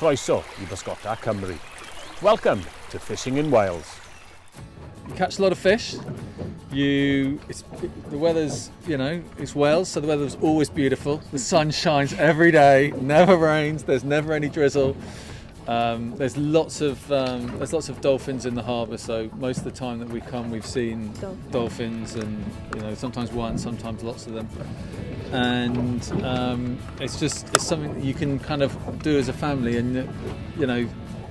Croeso i Bysgota Cymru. Welcome to Fishing in Wales. You catch a lot of fish. You, the weather's, you know, it's Wales, so the weather's always beautiful. The sun shines every day, never rains. There's never any drizzle. Um, there's lots of um, there's lots of dolphins in the harbour, so most of the time that we come, we've seen Dolphin. dolphins, and you know sometimes one, sometimes lots of them. And um, it's just it's something that you can kind of do as a family, and you know,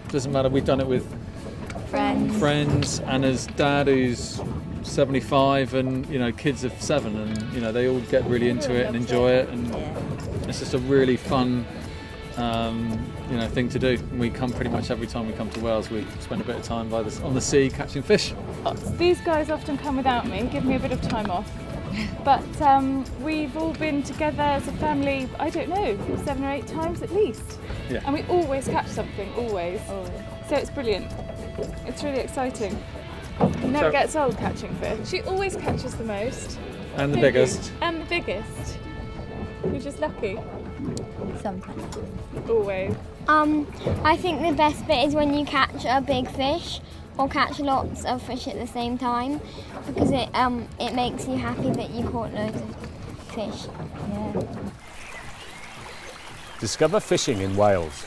doesn't matter. We've done it with Friends. friends and as dad who's 75 and you know kids of seven and you know they all get really into it and enjoy it and it's just a really fun um, you know thing to do we come pretty much every time we come to Wales we spend a bit of time by the, on the sea catching fish These guys often come without me, give me a bit of time off. But um, we've all been together as a family, I don't know, seven or eight times at least. Yeah. And we always catch something, always. So it's brilliant. It's really exciting. It never So- gets old catching fish. She always catches the most. and the biggest And the biggest. You're just lucky. Sometimes. Always. Um, I think the best bit is when you catch a big fish or catch lots of fish at the same time because it um it makes you happy that you caught loads of fish. Yeah. Discover fishing in Wales